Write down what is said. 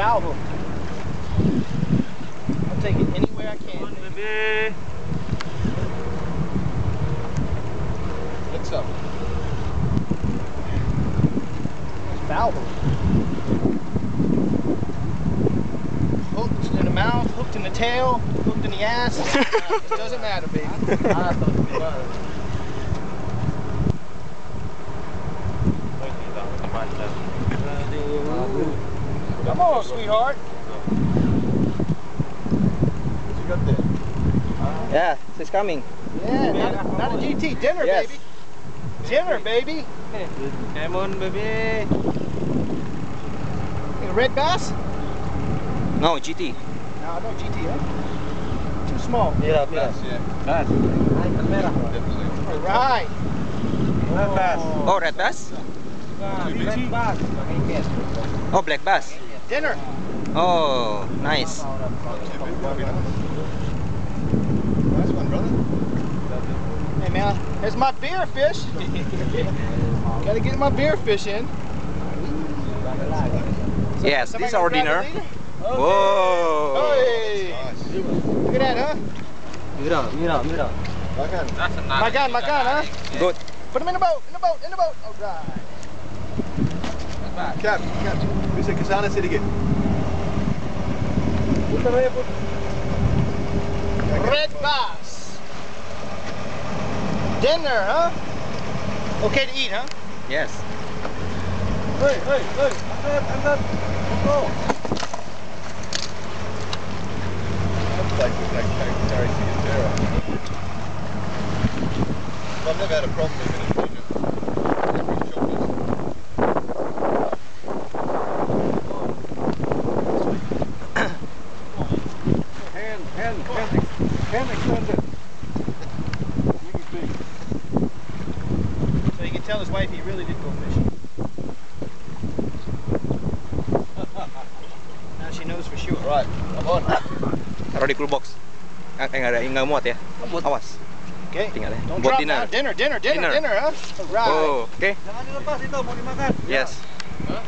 foul hook. I'll take it anywhere I can. Baby. What's up? It's foul hook. Hooked in the mouth, hooked in the tail, hooked in the ass. it doesn't matter, baby. Come on, sweetheart. What you got there? Yeah, she's coming. Yeah, not a, not a GT. Dinner, Yes. baby. Dinner, baby. Come on, baby. A red bass? No, GT. No, no GT, huh? Eh? Too small. Mira, Bass, yeah. Bass. Definitely. All right. Oh, red bass? Black bass? Oh, black bass. Dinner. Oh, nice. Not too big, Bobby. Nice one, brother. Hey, man, there's my beer fish. Gotta get my beer fish in. Yes, this is our dinner. grab the leader? Whoa. Hey, look at that, huh? Mira, mira, mira. Makan. Makan, makan, huh? Good. Put him in the boat, in the boat, in the boat. Oh, All right. Cap, cap. Bisa ke sana sedikit. Red bass. Dinner, huh? Okay to eat, huh? Yes. Hey, hey, hey. Angkat, angkat. Go. That's like the black carry to get there. I've never had a problem with Indonesia. Hand, hand extended. Really big. So you can tell his wife he really did go fishing. now she knows for sure. Right, I'm on. Taruh di cool box. Eh, nggak ada, nggak muat ya. Awas. Okay. Tinggal ya. Don't Buat drop dinner. now. Dinner, dinner, dinner, Dinner. dinner, huh? Right. Oh, oke. Jangan dilepas itu mau dimakan. Yes. Huh?